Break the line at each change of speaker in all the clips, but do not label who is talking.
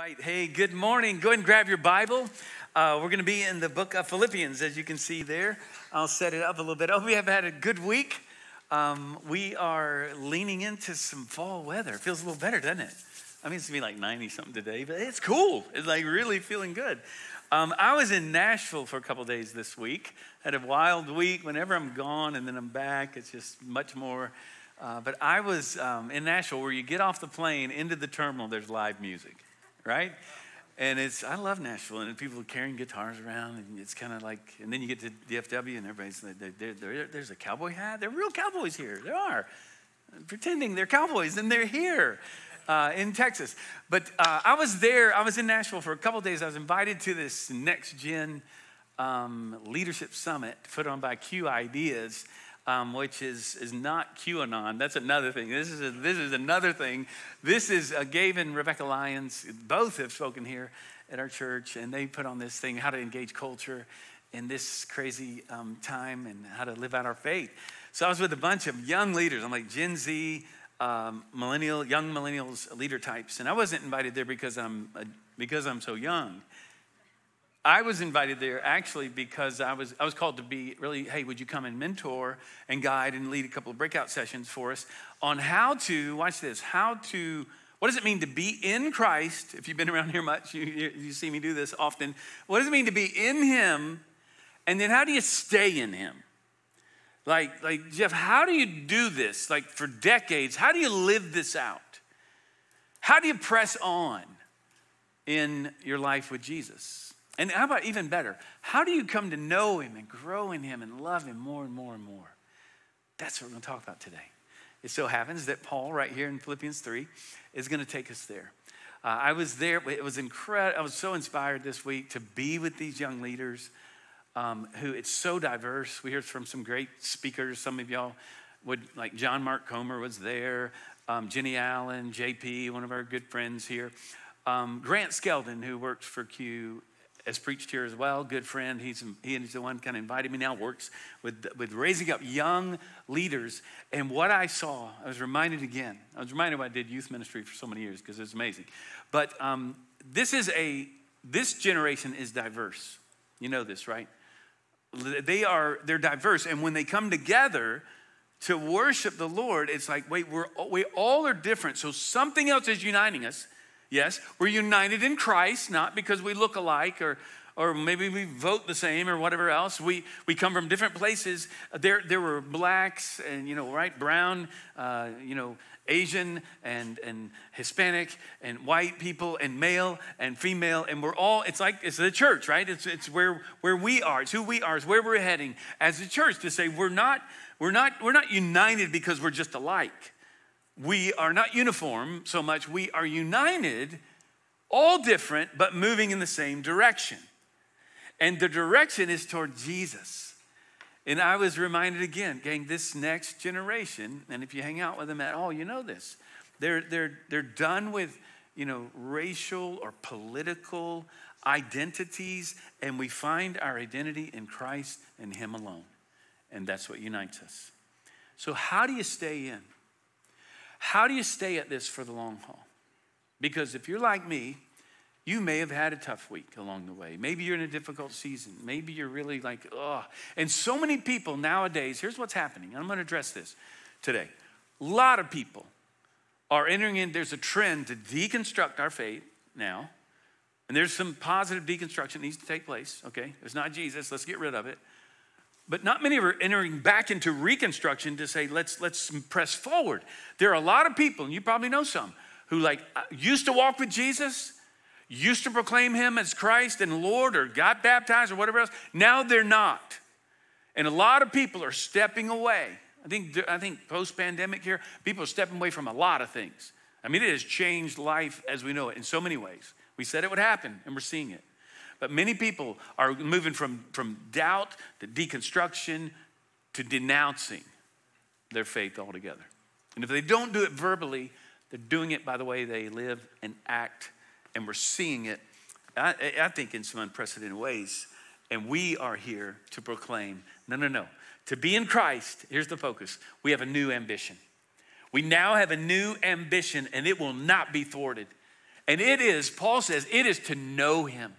right. Hey, good morning. Go ahead and grab your Bible. Uh, we're going to be in the book of Philippians, as you can see there. I'll set it up a little bit. Oh, we have had a good week. Um, we are leaning into some fall weather. It feels a little better, doesn't it? I mean, it's going to be like 90 something today, but it's cool. It's like really feeling good. Um, I was in Nashville for a couple days this week. Had a wild week. Whenever I'm gone and then I'm back, it's just much more. Uh, but I was um, in Nashville where you get off the plane into the terminal, there's live music right? And it's, I love Nashville, and people carrying guitars around, and it's kind of like, and then you get to DFW, and everybody's like, they're, they're, there's a cowboy hat. They're real cowboys here. There are. Pretending they're cowboys, and they're here. Uh, in Texas. But uh, I was there, I was in Nashville for a couple days. I was invited to this next gen um, leadership summit put on by Q Ideas um, which is, is not QAnon. That's another thing. This is, a, this is another thing. This is uh, and Rebekah Lyons. Both have spoken here at our church, and they put on this thing, how to engage culture in this crazy um, time and how to live out our faith. So I was with a bunch of young leaders. I'm like Gen Z, um, millennial, young millennials leader types, and I wasn't invited there because I'm uh, because I'm so young. I was invited there actually because I was, I was called to be really, hey, would you come and mentor and guide and lead a couple of breakout sessions for us on how to, watch this, how to, what does it mean to be in Christ? If you've been around here much, you, you see me do this often. What does it mean to be in Him? And then how do you stay in Him? Like, like Jeff, how do you do this? Like for decades, how do you live this out? How do you press on in your life with Jesus? And how about even better? How do you come to know him and grow in him and love him more and more and more? That's what we're going to talk about today. It so happens that Paul, right here in Philippians 3, is going to take us there. Uh, I was there, it was incredible. I was so inspired this week to be with these young leaders um, who it's so diverse. We heard from some great speakers. Some of y'all would, like John Mark Comer was there, um, Jennie Allen, JP, one of our good friends here. Um, Grant Skeldon, who works for Q has preached here as well. Good friend. He's he is the one kind of invited me now. Works with with raising up young leaders. And what I saw, I was reminded again. I was reminded when I did youth ministry for so many years because it's amazing. But um, this is a this generation is diverse. You know this, right? They are they're diverse, and when they come together to worship the Lord, it's like wait, we're we all are different. So something else is uniting us Yes, we're united in Christ, not because we look alike or, or maybe we vote the same or whatever else. We, we come from different places. There, there were blacks and, you know, right, brown, uh, you know, Asian and, and Hispanic and white people and male and female. And we're all, it's like, it's the church, right? It's, it's where, where we are. It's who we are. It's where we're heading as a church to say we're not, we're not, we're not united because we're just alike we are not uniform so much, we are united, all different, but moving in the same direction. And the direction is toward Jesus. And I was reminded again, gang, this next generation, and if you hang out with them at all, you know this. They're, they're, they're done with, you know, racial or political identities, and we find our identity in Christ and Him alone. And that's what unites us. So, how do you stay in? How do you stay at this for the long haul? Because if you're like me, you may have had a tough week along the way. Maybe you're in a difficult season. Maybe you're really like, oh. And so many people nowadays, here's what's happening. I'm going to address this today. A lot of people are entering in, there's a trend to deconstruct our faith now. And there's some positive deconstruction needs to take place, okay? It's not Jesus, let's get rid of it. But not many are entering back into reconstruction to say, let's, let's press forward. There are a lot of people, and you probably know some, who like uh, used to walk with Jesus, used to proclaim him as Christ and Lord, or got baptized or whatever else. Now they're not. And a lot of people are stepping away. I think, I think post pandemic here, people are stepping away from a lot of things. I mean, it has changed life as we know it in so many ways. We said it would happen, and we're seeing it. But many people are moving from, from doubt to deconstruction to denouncing their faith altogether. And if they don't do it verbally, they're doing it by the way they live and act. And we're seeing it, I, I think, in some unprecedented ways. And we are here to proclaim no, no, no. To be in Christ, here's the focus we have a new ambition. We now have a new ambition, and it will not be thwarted. And it is, Paul says, it is to know him.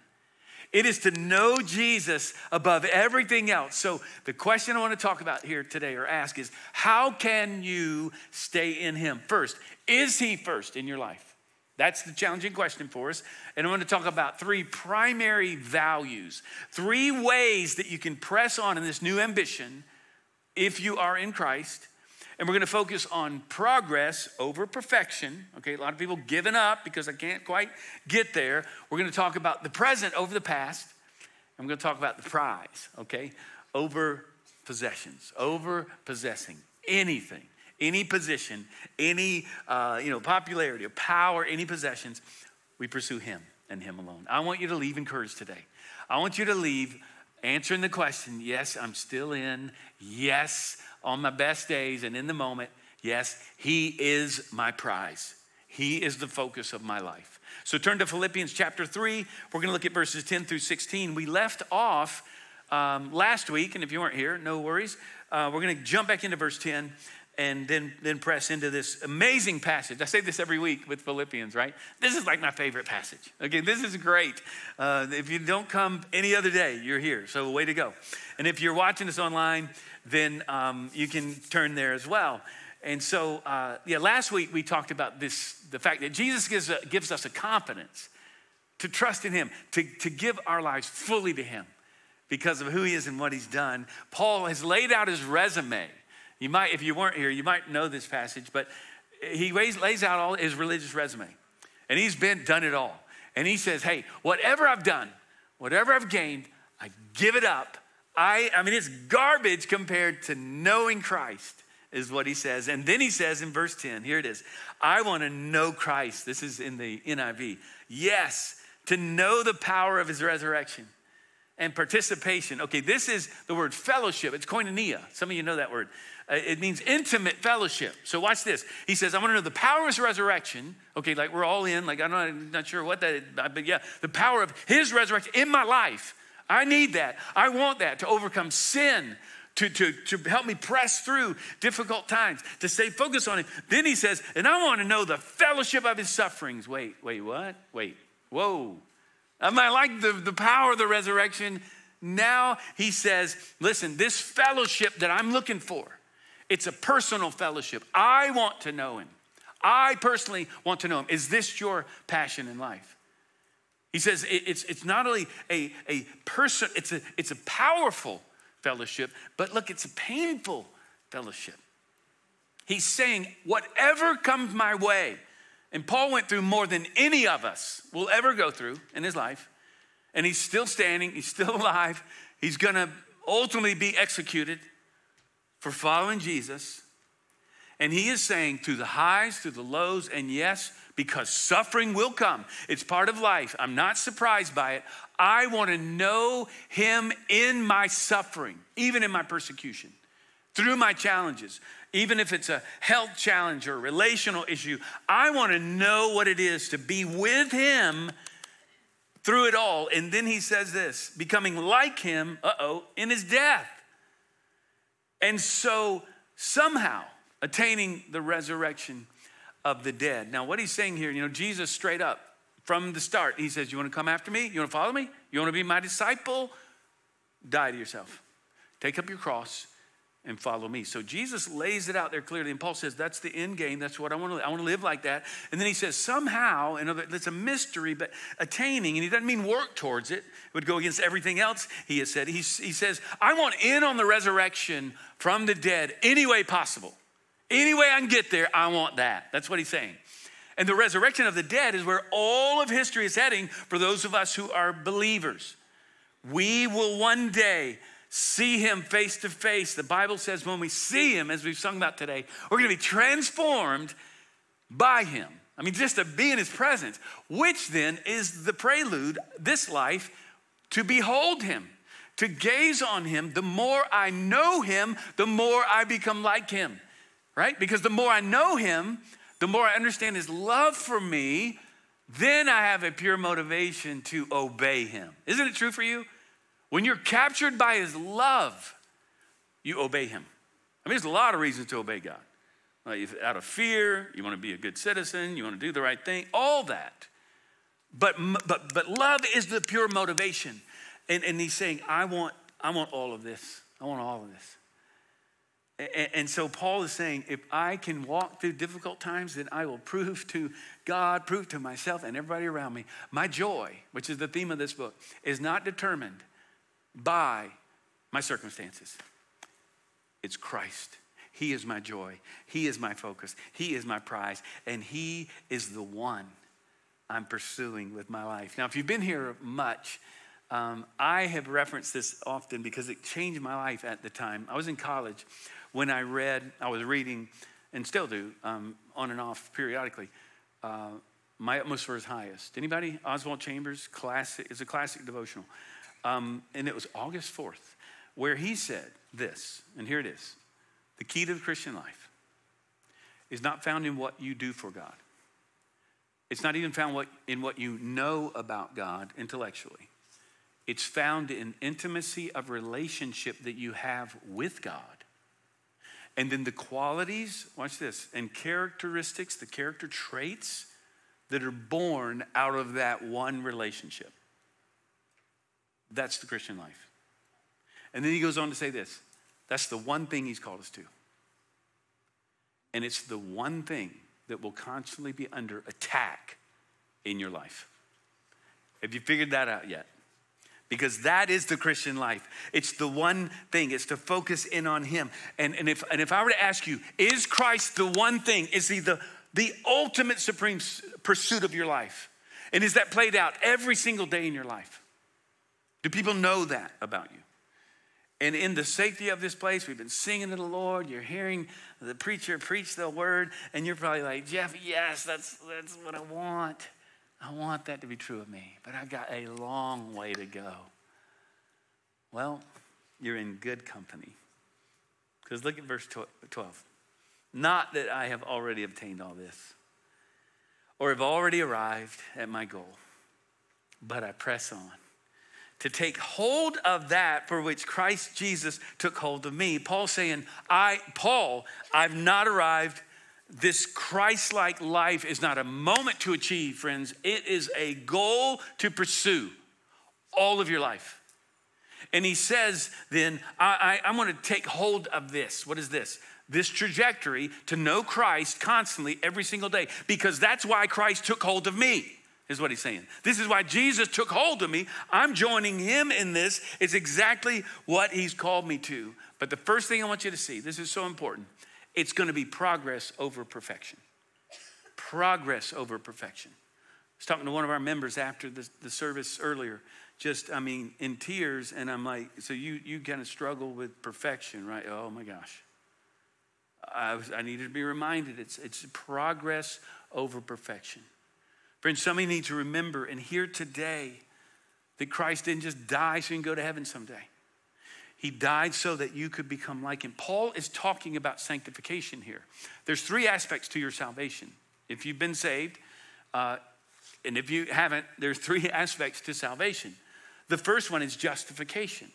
It is to know Jesus above everything else. So, the question I want to talk about here today or ask is how can you stay in Him? First, is He first in your life? That's the challenging question for us. And I want to talk about three primary values, three ways that you can press on in this new ambition if you are in Christ and we're going to focus on progress over perfection. Okay, a lot of people giving up because I can't quite get there. We're going to talk about the present over the past. I'm going to talk about the prize, okay, over possessions, over possessing anything, any position, any uh, you know popularity or power, any possessions. We pursue Him and Him alone. I want you to leave encouraged today. I want you to leave answering the question yes, I'm still in. Yes, on my best days and in the moment, yes, He is my prize. He is the focus of my life. So turn to Philippians chapter 3. We're going to look at verses 10 through 16. We left off um, last week, and if you weren't here, no worries. Uh, we're going to jump back into verse 10 and then, then press into this amazing passage. I say this every week with Philippians, right? This is like my favorite passage. Okay, this is great. Uh, if you don't come any other day, you're here. So, way to go. And if you're watching this online, then um, you can turn there as well. And so, uh, yeah, last week we talked about this the fact that Jesus gives, a, gives us a confidence to trust in Him, to, to give our lives fully to Him because of who He is and what He's done. Paul has laid out his resume you might, if you weren't here, you might know this passage, but he lays, lays out all his religious resume. And he's been done it all. And he says, hey, whatever I've done, whatever I've gained, I give it up. I, I mean, it's garbage compared to knowing Christ, is what he says. And then he says in verse 10, here it is I want to know Christ. This is in the NIV. Yes, to know the power of his resurrection and participation. Okay, this is the word fellowship. It's koinonia. Some of you know that word. Uh, it means intimate fellowship. So watch this. He says, I want to know the power of his resurrection. Okay, like we're all in, like I'm not, I'm not sure what that, but yeah, the power of his resurrection in my life. I need that. I want that to overcome sin, to, to, to help me press through difficult times, to stay focused on him. Then he says, and I want to know the fellowship of his sufferings. Wait, wait, what? Wait, whoa. I might like the, the power of the resurrection. Now he says, listen, this fellowship that I'm looking for, it's a personal fellowship. I want to know him. I personally want to know him. Is this your passion in life? He says it's, it's not only a, a person, it's a, it's a powerful fellowship, but look, it's a painful fellowship. He's saying, whatever comes my way, and Paul went through more than any of us will ever go through in his life, and he's still standing, he's still alive, he's gonna ultimately be executed for following Jesus. And he is saying through the highs, through the lows, and yes, because suffering will come. It's part of life. I'm not surprised by it. I want to know him in my suffering, even in my persecution, through my challenges, even if it's a health challenge or a relational issue. I want to know what it is to be with him through it all. And then he says this becoming like him, uh oh, in his death. And so somehow attaining the resurrection of the dead. Now, what he's saying here, you know, Jesus straight up from the start, he says, You want to come after me? You want to follow me? You want to be my disciple? Die to yourself. Take up your cross and follow me. So Jesus lays it out there clearly, and Paul says, That's the end game. That's what I want to I want to live like that. And then he says, somehow, and it's a mystery, but attaining, and he doesn't mean work towards it. It would go against everything else he has said. He, he says, I want in on the resurrection from the dead any way possible. Any way I can get there, I want that. That's what he's saying. And the resurrection of the dead is where all of history is heading for those of us who are believers. We will one day see him face to face. The Bible says when we see him, as we've sung about today, we're going to be transformed by him. I mean, just to be in his presence, which then is the prelude, this life, to behold him, to gaze on him. The more I know him, the more I become like him, right? Because the more I know him, the more I understand his love for me, then I have a pure motivation to obey him. Isn't it true for you? When you're captured by his love, you obey him. I mean, there's a lot of reasons to obey God. Like out of fear, you want to be a good citizen, you want to do the right thing, all that. But, but, but love is the pure motivation. And, and he's saying, I want, I want all of this. I want all of this. And, and so Paul is saying, if I can walk through difficult times, then I will prove to God, prove to myself and everybody around me, my joy, which is the theme of this book, is not determined by my circumstances. It's Christ. He is my joy. He is my focus. He is my prize. And He is the one I'm pursuing with my life. Now, if you've been here much, um, I have referenced this often because it changed my life at the time. I was in college when I read, I was reading, and still do, um, on and off periodically, uh, My Utmost for His Highest. Anybody? Oswald Chambers, classic, it's a classic devotional. Um, and it was August 4th, where he said this, and here it is The key to the Christian life is not found in what you do for God. It's not even found what, in what you know about God intellectually. It's found in intimacy of relationship that you have with God. And then the qualities, watch this, and characteristics, the character traits that are born out of that one relationship. That's the Christian life. And then he goes on to say this that's the one thing he's called us to. And it's the one thing that will constantly be under attack in your life. Have you figured that out yet? Because that is the Christian life. It's the one thing, it's to focus in on Him. And, and, if, and if I were to ask you, is Christ the one thing? Is He the, the ultimate supreme pursuit of your life? And is that played out every single day in your life? Do people know that about you? And in the safety of this place, we've been singing to the Lord. You're hearing the preacher preach the word, and you're probably like, Jeff, yes, that's, that's what I want. I want that to be true of me, but I've got a long way to go. Well, you're in good company. Because look at verse 12. Not that I have already obtained all this or have already arrived at my goal, but I press on to take hold of that for which Christ Jesus took hold of me. Paul saying, I, Paul, I've not arrived. This Christ like life is not a moment to achieve, friends. It is a goal to pursue all of your life. And he says, then, I, I, I want to take hold of this. What is this? This trajectory to know Christ constantly every single day, because that's why Christ took hold of me is what he's saying. This is why Jesus took hold of me. I'm joining him in this. It's exactly what he's called me to. But the first thing I want you to see, this is so important, it's going to be progress over perfection. Progress over perfection. I was talking to one of our members after the, the service earlier, just, I mean, in tears, and I'm like, so you, you kind of struggle with perfection, right? Oh my gosh. I, was, I needed to be reminded it's, it's progress over perfection. Friends, some of you need to remember and hear today that Christ didn't just die so you can go to heaven someday. He died so that you could become like him. Paul is talking about sanctification here. There's three aspects to your salvation. If you've been saved, uh, and if you haven't, there's three aspects to salvation. The first one is justification.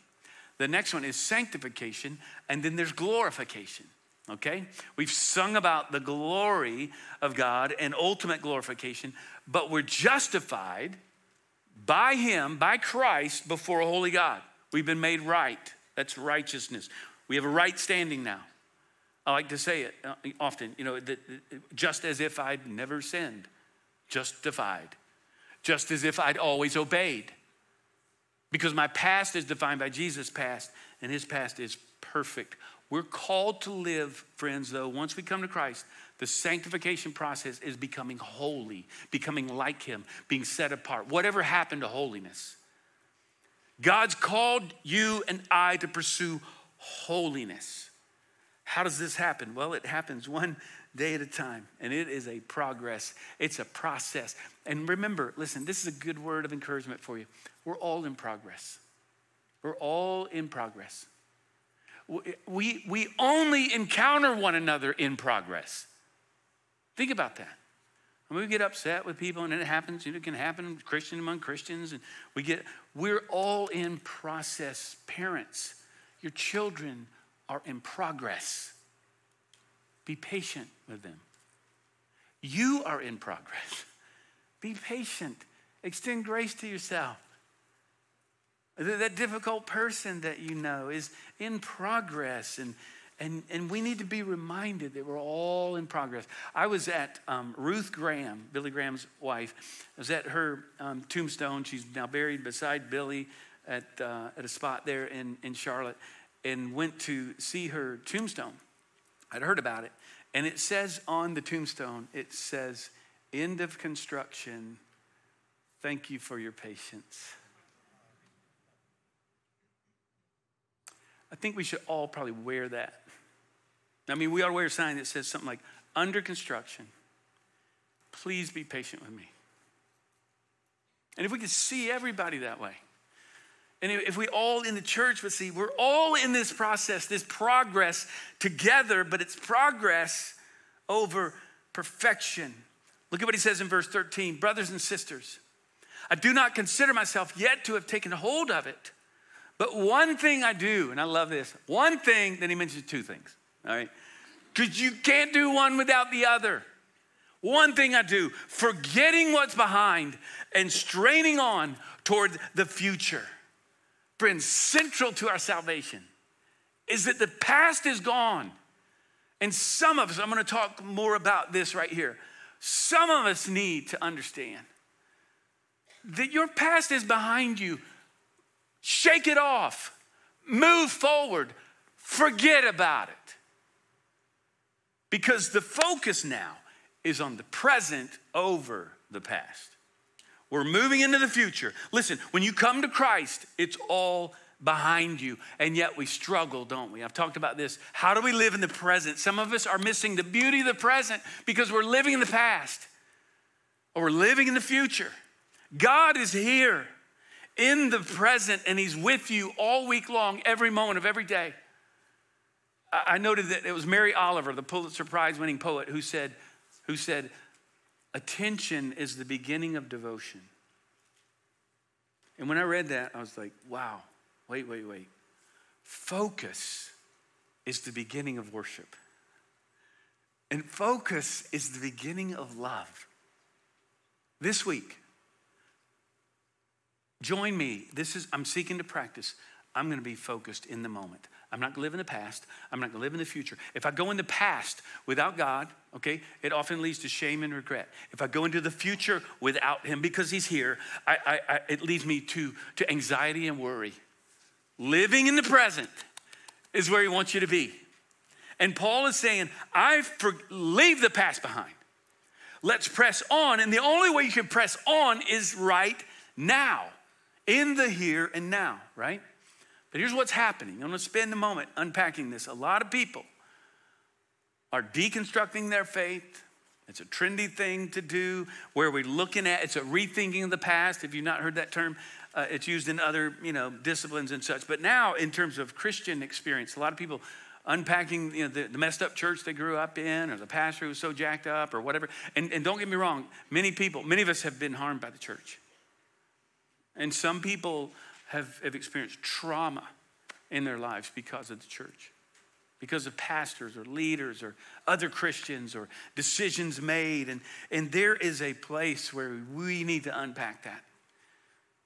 The next one is sanctification, and then there's glorification. Okay? We've sung about the glory of God and ultimate glorification, but we're justified by Him, by Christ, before a holy God. We've been made right. That's righteousness. We have a right standing now. I like to say it uh, often, you know, just as if I'd never sinned, justified, just as if I'd always obeyed. Because my past is defined by Jesus' past, and his past is perfect. We're called to live, friends, though, once we come to Christ, the sanctification process is becoming holy, becoming like Him, being set apart. Whatever happened to holiness? God's called you and I to pursue holiness. How does this happen? Well, it happens one day at a time, and it is a progress, it's a process. And remember, listen, this is a good word of encouragement for you. We're all in progress. We're all in progress. We, we only encounter one another in progress. Think about that. When we get upset with people and it happens, you know, it can happen Christian among Christians, and we get, we're all in process. Parents, your children are in progress. Be patient with them. You are in progress. Be patient Extend grace to yourself. That difficult person that you know is in progress, and, and, and we need to be reminded that we're all in progress. I was at um, Ruth Graham, Billy Graham's wife. I was at her um, tombstone. She's now buried beside Billy at, uh, at a spot there in, in Charlotte, and went to see her tombstone. I'd heard about it. And it says on the tombstone, it says, End of construction. Thank you for your patience. I think we should all probably wear that. I mean, we ought to wear a sign that says something like, under construction. Please be patient with me. And if we could see everybody that way, and if we all in the church would see, we're all in this process, this progress together, but it's progress over perfection. Look at what he says in verse 13 Brothers and sisters, I do not consider myself yet to have taken hold of it. But one thing I do, and I love this, one thing, then he mentions two things, all right? Because you can't do one without the other. One thing I do, forgetting what's behind and straining on toward the future. Friends, central to our salvation is that the past is gone. And some of us, I'm gonna talk more about this right here. Some of us need to understand that your past is behind you Shake it off. Move forward. Forget about it. Because the focus now is on the present over the past. We're moving into the future. Listen, when you come to Christ, it's all behind you. And yet we struggle, don't we? I've talked about this. How do we live in the present? Some of us are missing the beauty of the present because we're living in the past or we're living in the future. God is here in the present and He's with you all week long, every moment of every day. I noted that it was Mary Oliver, the Pulitzer Prize winning poet, who said, who said, Attention is the beginning of devotion. And when I read that, I was like, wow, wait, wait, wait. Focus is the beginning of worship. And focus is the beginning of love. This week, Join me. This is, I'm seeking to practice. I'm going to be focused in the moment. I'm not going to live in the past. I'm not going to live in the future. If I go in the past without God, okay, it often leads to shame and regret. If I go into the future without Him because He's here, I, I, I, it leads me to, to anxiety and worry. Living in the present is where He wants you to be. And Paul is saying, I for, leave the past behind. Let's press on. And the only way you can press on is right now in the here and now, right? But here's what's happening. I'm gonna spend a moment unpacking this. A lot of people are deconstructing their faith. It's a trendy thing to do where we're looking at, it's a rethinking of the past. If you've not heard that term, uh, it's used in other, you know, disciplines and such. But now, in terms of Christian experience, a lot of people unpacking you know, the, the, messed up church they grew up in or the pastor who was so jacked up or whatever. And, and don't get me wrong, many people, many of us have been harmed by the church. And some people have, have experienced trauma in their lives because of the church, because of pastors or leaders or other Christians or decisions made. And, and there is a place where we need to unpack that.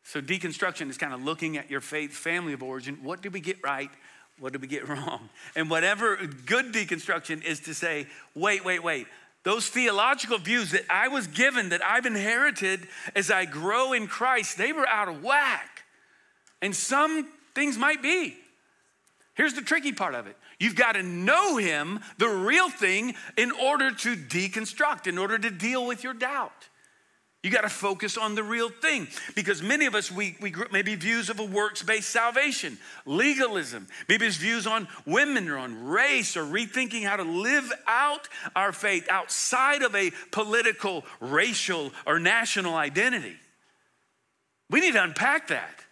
So, deconstruction is kind of looking at your faith family of origin. What did we get right? What did we get wrong? And whatever good deconstruction is to say, wait, wait, wait. Those theological views that I was given, that I've inherited as I grow in Christ, they were out of whack. And some things might be. Here's the tricky part of it you've got to know Him, the real thing, in order to deconstruct, in order to deal with your doubt. You got to focus on the real thing because many of us, we, we maybe views of a works based salvation, legalism, maybe it's views on women or on race or rethinking how to live out our faith outside of a political, racial, or national identity. We need to unpack that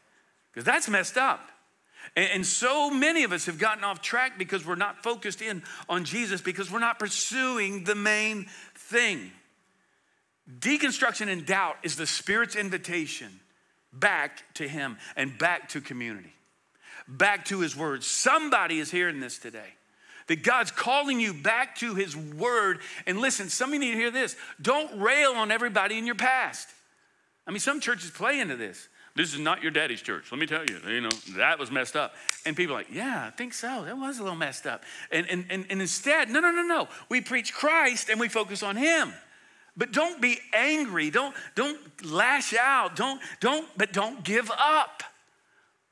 because that's messed up. And, and so many of us have gotten off track because we're not focused in on Jesus because we're not pursuing the main thing. Deconstruction and doubt is the Spirit's invitation back to Him and back to community, back to His Word. Somebody is hearing this today. That God's calling you back to His Word. And listen, some of you need to hear this. Don't rail on everybody in your past. I mean, some churches play into this. This is not your daddy's church. Let me tell you, you know, that was messed up. And people are like, yeah, I think so. That was a little messed up. And, and, and, and instead, no, no, no, no. We preach Christ and we focus on him. But don't be angry. Don't, don't lash out. Don't, don't, but don't give up.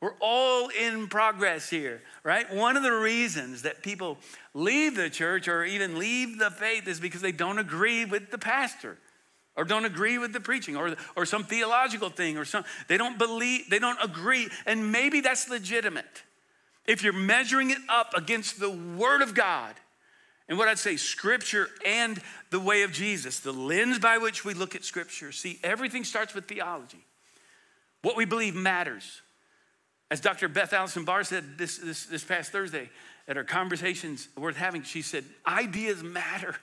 We're all in progress here, right? One of the reasons that people leave the church or even leave the faith is because they don't agree with the pastor or don't agree with the preaching or, or some theological thing or some they don't believe they don't agree and maybe that's legitimate if you're measuring it up against the word of god and what i'd say scripture and the way of jesus the lens by which we look at scripture see everything starts with theology what we believe matters as Dr. Beth Allison Barr said this, this, this past Thursday at our conversations worth having, she said, ideas matter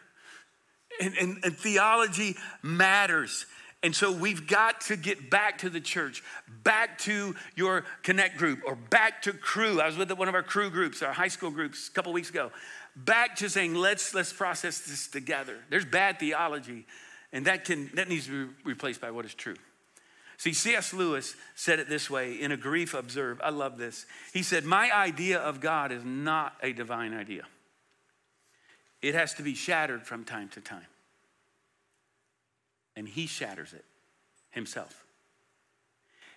and, and, and theology matters. And so we've got to get back to the church, back to your connect group, or back to crew. I was with one of our crew groups, our high school groups, a couple weeks ago. Back to saying, let's let's process this together. There's bad theology, and that can that needs to be replaced by what is true. See, C.S. Lewis said it this way in A Grief Observed. I love this. He said, My idea of God is not a divine idea, it has to be shattered from time to time. And he shatters it himself.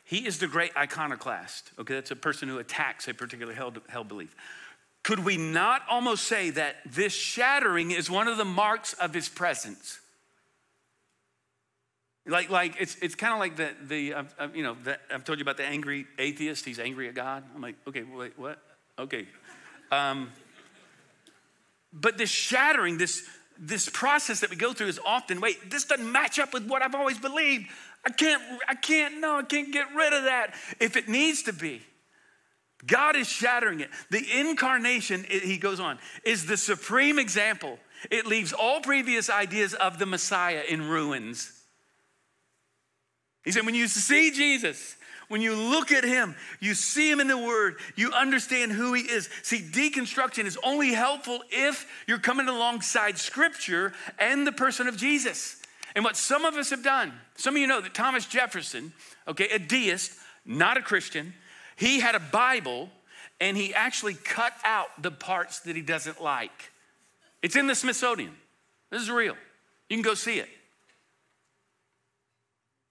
He is the great iconoclast. Okay, that's a person who attacks a particular held, held belief. Could we not almost say that this shattering is one of the marks of his presence? Like, like it's, it's kind of like the, the uh, you know, the, I've told you about the angry atheist. He's angry at God. I'm like, okay, wait, what? Okay. Um, but this shattering, this, this process that we go through is often, wait, this doesn't match up with what I've always believed. I can't, I can't, no, I can't get rid of that if it needs to be. God is shattering it. The incarnation, he goes on, is the supreme example. It leaves all previous ideas of the Messiah in ruins. He said, when you see Jesus, when you look at him, you see him in the word, you understand who he is. See, deconstruction is only helpful if you're coming alongside scripture and the person of Jesus. And what some of us have done, some of you know that Thomas Jefferson, okay, a deist, not a Christian, he had a Bible and he actually cut out the parts that he doesn't like. It's in the Smithsonian. This is real. You can go see it.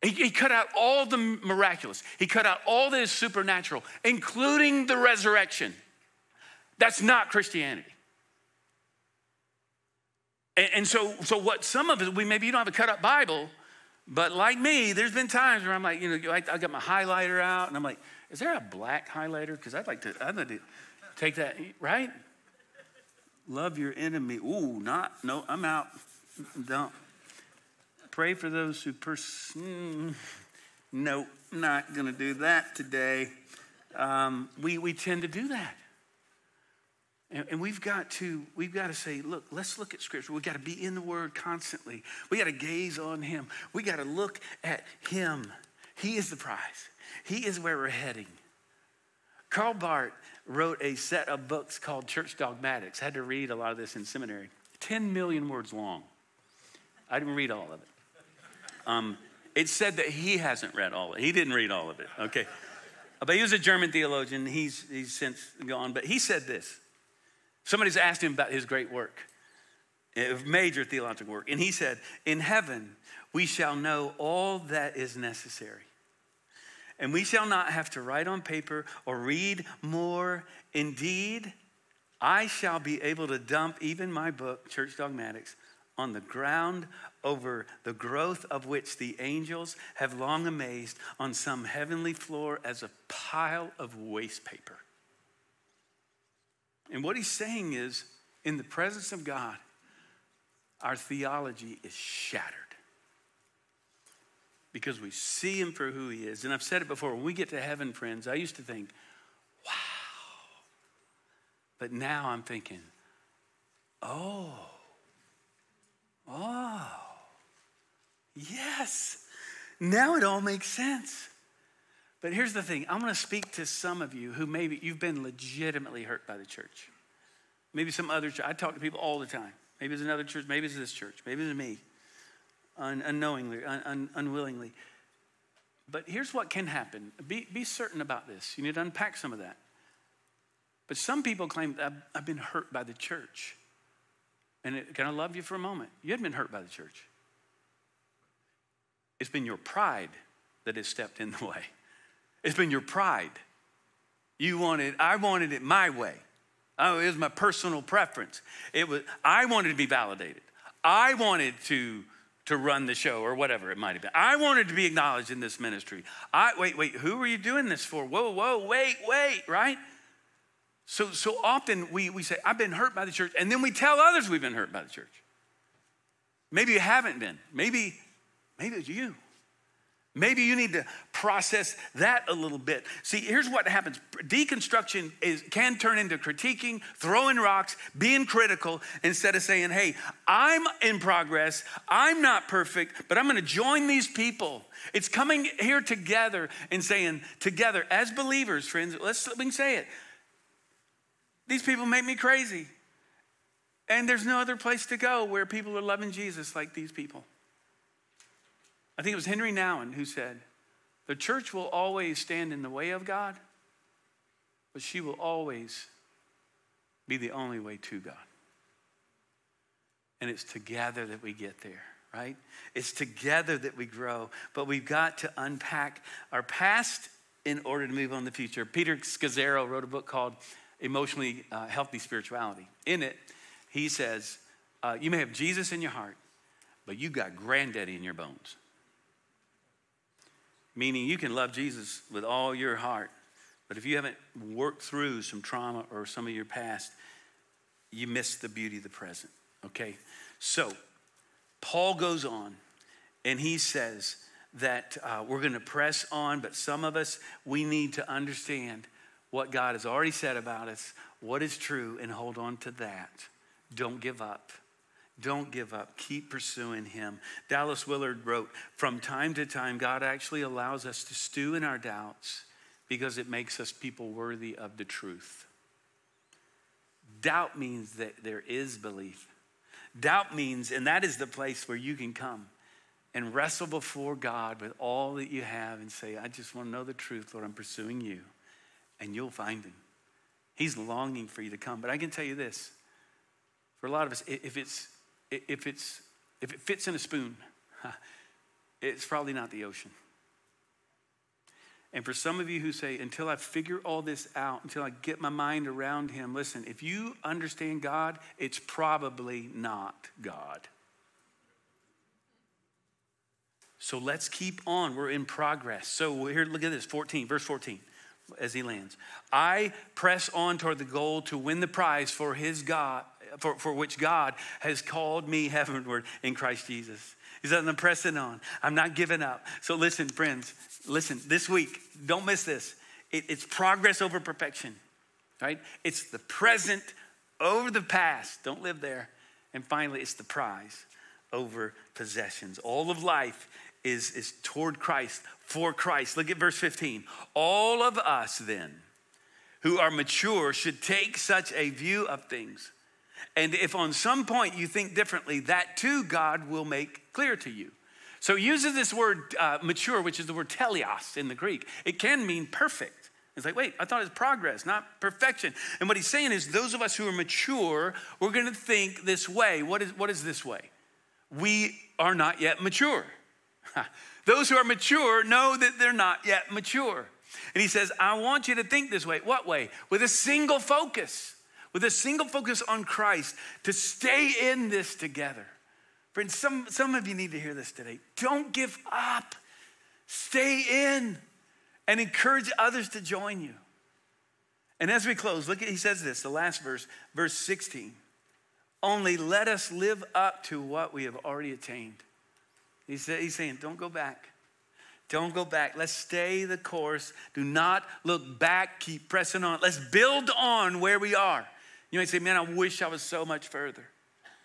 He, he cut out all the miraculous, he cut out all that is supernatural, including the resurrection. That's not Christianity. And, and, so, so what some of us, we maybe you don't have a cut up Bible, but like me, there's been times where I'm like, you know, I, I got my highlighter out, and I'm like, is there a black highlighter? Because I'd like to, I'd like to take that, right? Love your enemy. Ooh, not, no, I'm out. Don't. Pray for those who pers- mm, no, not going to do that today. Um, we, we tend to do that. And, and, we've got to we've got to say, look, let's look at scripture. We've got to be in the word constantly. We got to gaze on him. We got to look at him. He is the prize. He is where we're heading. Karl Barth wrote a set of books called Church Dogmatics. I had to read a lot of this in seminary. 10 million words long. I didn't read all of it. Um, it said that he hasn't read all of it. He didn't read all of it, okay? But he was a German theologian. He's, he's since gone. But he said this. Somebody's asked him about his great work, eh, major theological work. And he said, In heaven, we shall know all that is necessary. And we shall not have to write on paper or read more. Indeed, I shall be able to dump even my book, Church Dogmatics, on the ground over the growth of which the angels have long amazed on some heavenly floor as a pile of waste paper. And what he's saying is, in the presence of God, our theology is shattered because we see him for who he is. And I've said it before when we get to heaven, friends, I used to think, wow. But now I'm thinking, oh. Oh, yes. Now it all makes sense. But here's the thing I'm going to speak to some of you who maybe you've been legitimately hurt by the church. Maybe some other church. I talk to people all the time. Maybe it's another church. Maybe it's this church. Maybe it's me. Un- unknowingly, un- un- unwillingly. But here's what can happen be, be certain about this. You need to unpack some of that. But some people claim, I've, I've been hurt by the church. And it, can I love you for a moment? You haven't been hurt by the church. It's been your pride that has stepped in the way. It's been your pride. You wanted, I wanted it my way. Oh, it was my personal preference. It was, I wanted to be validated. I wanted to, to run the show or whatever it might have been. I wanted to be acknowledged in this ministry. I, wait, wait, who are you doing this for? Whoa, whoa, wait, wait, right? So, so often we, we say, I've been hurt by the church, and then we tell others we've been hurt by the church. Maybe you haven't been. Maybe, maybe it's you. Maybe you need to process that a little bit. See, here's what happens deconstruction is, can turn into critiquing, throwing rocks, being critical, instead of saying, hey, I'm in progress, I'm not perfect, but I'm gonna join these people. It's coming here together and saying, together, as believers, friends, let's we can say it. These people make me crazy. And there's no other place to go where people are loving Jesus like these people. I think it was Henri Nouwen who said, The church will always stand in the way of God, but she will always be the only way to God. And it's together that we get there, right? It's together that we grow, but we've got to unpack our past in order to move on to the future. Peter Scazzero wrote a book called Emotionally uh, Healthy Spirituality. In it, he says, uh, You may have Jesus in your heart, but you got granddaddy in your bones meaning you can love Jesus with all your heart. But if you haven't worked through some trauma or some of your past, you miss the beauty of the present, okay? So, Paul goes on and he says that uh, we're going to press on, but some of us, we need to understand what God has already said about us, what is true, and hold on to that. Don't give up. Don't give up. Keep pursuing Him. Dallas Willard wrote From time to time, God actually allows us to stew in our doubts because it makes us people worthy of the truth. Doubt means that there is belief. Doubt means, and that is the place where you can come and wrestle before God with all that you have and say, I just want to know the truth, Lord. I'm pursuing you. And you'll find Him. He's longing for you to come. But I can tell you this for a lot of us, if it's if, it's, if it fits in a spoon, it's probably not the ocean. And for some of you who say, until I figure all this out, until I get my mind around Him, listen, if you understand God, it's probably not God. So let's keep on. We're in progress. So here, look at this 14, verse 14 as he lands. I press on toward the goal to win the prize for his God, for, for which God has called me heavenward in Christ Jesus. He says, I'm pressing on. I'm not giving up. So listen, friends, listen, this week, don't miss this. It, it's progress over perfection, right? It's the present over the past. Don't live there. And finally, it's the prize over possessions. All of life is, is toward Christ, for Christ. Look at verse 15. All of us then who are mature should take such a view of things. And if on some point you think differently, that too God will make clear to you. So he uses this word uh, mature, which is the word teleos in the Greek. It can mean perfect. It's like, wait, I thought it's progress, not perfection. And what he's saying is, those of us who are mature, we're going to think this way. What is, what is this way? We are not yet mature. those who are mature know that they're not yet mature. And he says, I want you to think this way. What way? With a single focus with a single focus on Christ to stay in this together. Friends, some, some of you need to hear this today. Don't give up, stay in and encourage others to join you. And as we close, look at, he says this, the last verse, verse 16. Only let us live up to what we have already attained. He said, he's saying, don't go back. Don't go back. Let's stay the course. Do not look back. Keep pressing on. Let's build on where we are. You might say, man, I wish I was so much further.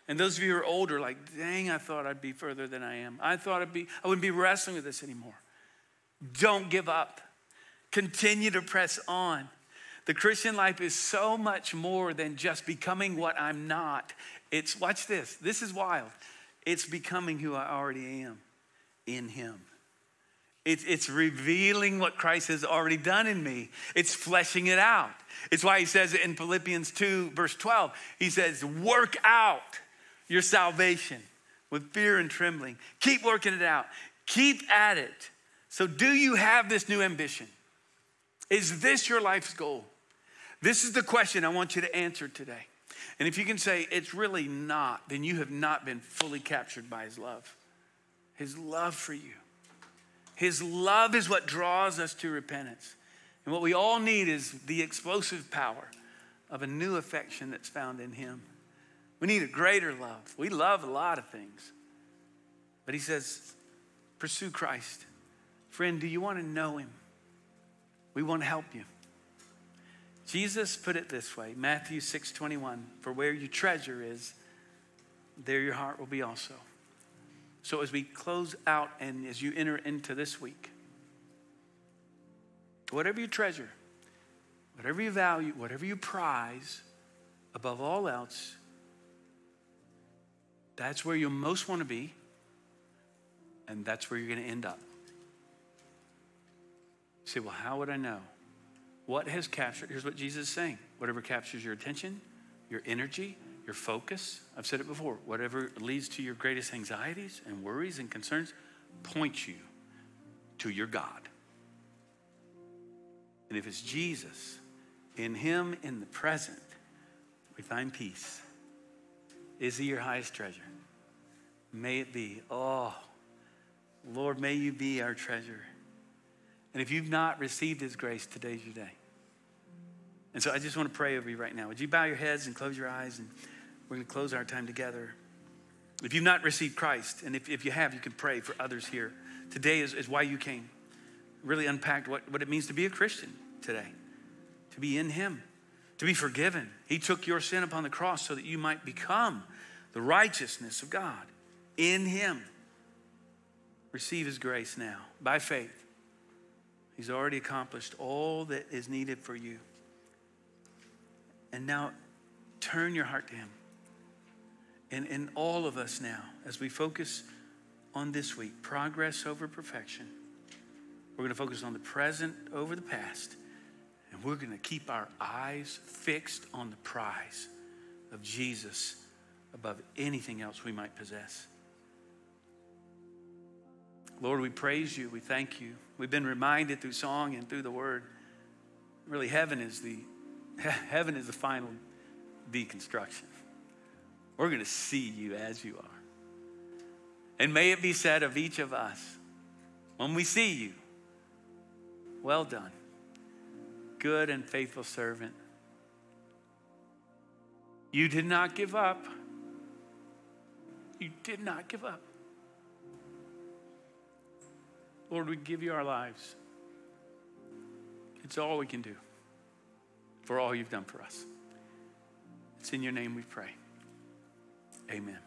And those of you who are older, like, dang, I thought I'd be further than I am. I thought I'd be, I wouldn't be wrestling with this anymore. Don't give up. Continue to press on. The Christian life is so much more than just becoming what I'm not. It's, watch this, this is wild. It's becoming who I already am in Him. It's, it's revealing what Christ has already done in me. It's fleshing it out. It's why he says in Philippians 2, verse 12, he says, Work out your salvation with fear and trembling. Keep working it out. Keep at it. So, do you have this new ambition? Is this your life's goal? This is the question I want you to answer today. And if you can say it's really not, then you have not been fully captured by his love. His love for you. His love is what draws us to repentance. And what we all need is the explosive power of a new affection that's found in him. We need a greater love. We love a lot of things. But he says, pursue Christ. Friend, do you want to know him? We want to help you. Jesus put it this way, Matthew 6:21, for where your treasure is, there your heart will be also. So as we close out and as you enter into this week, whatever you treasure, whatever you value, whatever you prize above all else, that's where you'll most want to be, and that's where you're going to end up. You say, well, how would I know? What has captured? Here's what Jesus is saying whatever captures your attention, your energy, your focus. I've said it before. Whatever leads to your greatest anxieties and worries and concerns points you to your God. And if it's Jesus, in Him in the present, we find peace. Is He your highest treasure? May it be. Oh, Lord, may you be our treasure. And if you've not received His grace, today's your day. And so I just want to pray over you right now. Would you bow your heads and close your eyes? And we're going to close our time together. If you've not received Christ, and if, if you have, you can pray for others here. Today is, is why you came. Really unpacked what, what it means to be a Christian today, to be in Him, to be forgiven. He took your sin upon the cross so that you might become the righteousness of God in Him. Receive His grace now by faith. He's already accomplished all that is needed for you. And now turn your heart to Him. And, and all of us now, as we focus on this week, progress over perfection, we're going to focus on the present over the past. And we're going to keep our eyes fixed on the prize of Jesus above anything else we might possess. Lord, we praise you. We thank you. We've been reminded through song and through the word. Really, heaven is the heaven is the final deconstruction. We're going to see you as you are. And may it be said of each of us when we see you, well done, good and faithful servant. You did not give up. You did not give up. Lord, we give you our lives. It's all we can do for all you've done for us. It's in your name we pray. Amen.